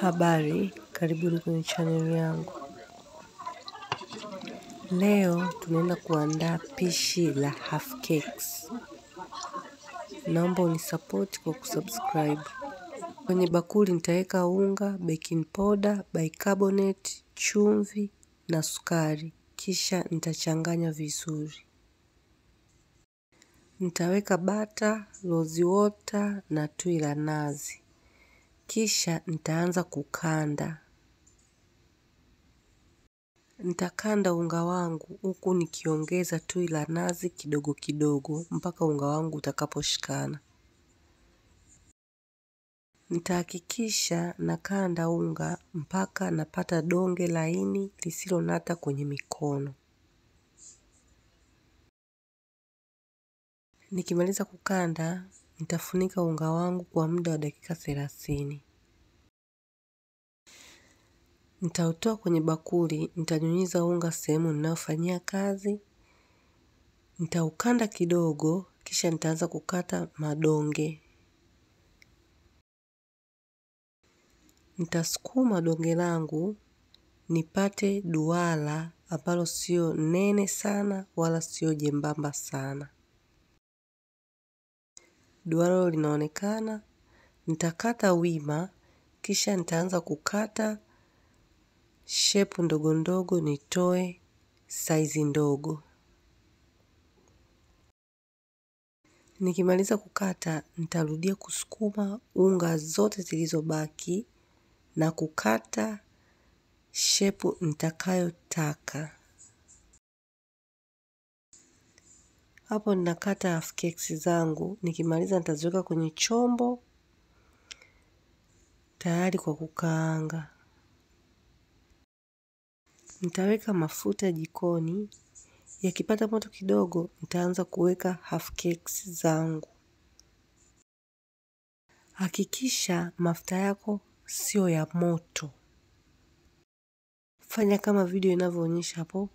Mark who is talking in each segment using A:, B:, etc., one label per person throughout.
A: Habari, karibuni kwenye chaneli yangu. Leo tunaenda kuandaa pishi la half cakes. Naomba unisupport kwa kusubscribe. Kwenye bakuli nitaweka unga, baking powder, bicarbonate, chumvi na sukari. Kisha nitachanganya vizuri. Nitaweka bata, rose water na tui la nazi. Kisha nitaanza kukanda. Nitakanda unga wangu huku nikiongeza tui la nazi kidogo kidogo mpaka unga wangu utakaposhikana. Nitahakikisha nakanda unga mpaka napata donge laini lisilonata kwenye mikono. Nikimaliza kukanda, nitafunika unga wangu kwa muda wa dakika thelathini. Nitautoa kwenye bakuli, nitanyunyiza unga sehemu ninayofanyia kazi, nitaukanda kidogo, kisha nitaanza kukata madonge. Nitasukuma donge langu, nipate duara ambalo sio nene sana wala sio jembamba sana. Duara linaonekana, nitakata wima, kisha nitaanza kukata shepu ndogo ndogo nitoe saizi ndogo. Nikimaliza kukata, nitarudia kusukuma unga zote zilizobaki na kukata shepu nitakayotaka. Hapo ninakata half cakes zangu, nikimaliza nitaziweka kwenye chombo, tayari kwa kukaanga. Nitaweka mafuta jikoni, yakipata moto kidogo, nitaanza kuweka half cakes zangu. Hakikisha mafuta yako sio ya moto. Fanya kama video inavyoonyesha hapo,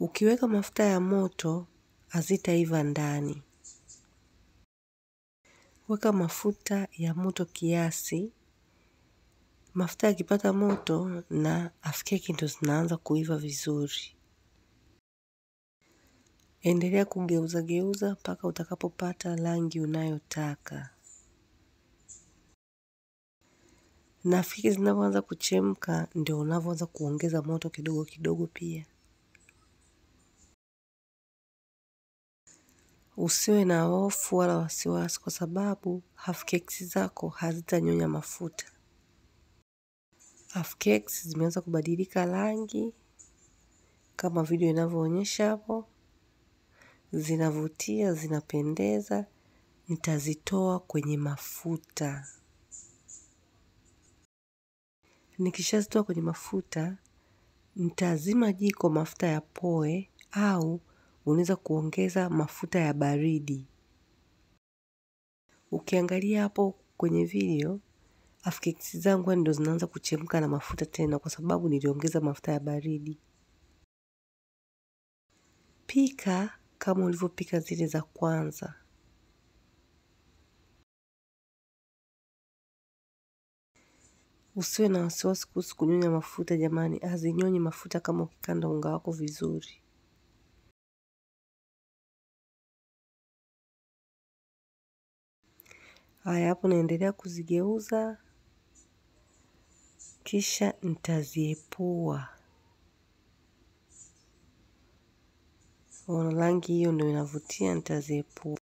A: ukiweka mafuta ya moto, hazitaiva ndani. Weka mafuta ya moto kiasi, mafuta yakipata moto na cake ndo zinaanza kuiva vizuri. Endelea kugeuza geuza mpaka utakapopata rangi unayotaka. Na zinavyoanza kuchemka ndio unavyoanza kuongeza moto kidogo kidogo pia. Usiwe na hofu wala wasiwasi kwa sababu half cakes zako hazitanyonya mafuta. Half cakes zimeanza kubadilika rangi kama video inavyoonyesha hapo. Zinavutia, zinapendeza, nitazitoa kwenye mafuta. Nikishazitoa kwenye mafuta, nitazima jiko mafuta yapoe au unaweza kuongeza mafuta ya baridi. Ukiangalia hapo kwenye video, afkeks zangu ndo zinaanza kuchemka na mafuta tena kwa sababu niliongeza mafuta ya baridi. Pika kama ulivyopika zile za kwanza. Usiwe na wasiwasi kuhusu kunyonya mafuta jamani, hazinyonyi mafuta kama ukikanda unga wako vizuri. Haya hapo naendelea kuzigeuza, kisha nitaziepua. Ona rangi hiyo ndio inavutia, nitaziepua.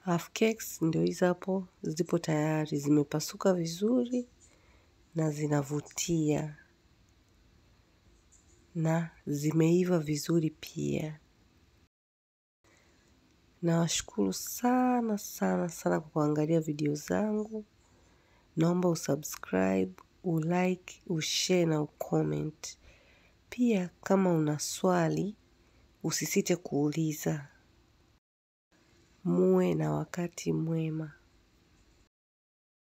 A: Half cakes ndio hizo hapo, zipo tayari, zimepasuka vizuri na zinavutia na zimeiva vizuri pia. Nawashukuru sana sana sana kwa kuangalia video zangu. Naomba usubscribe, ulike, ushare na ucomment. Pia kama una swali, usisite kuuliza. Muwe na wakati mwema.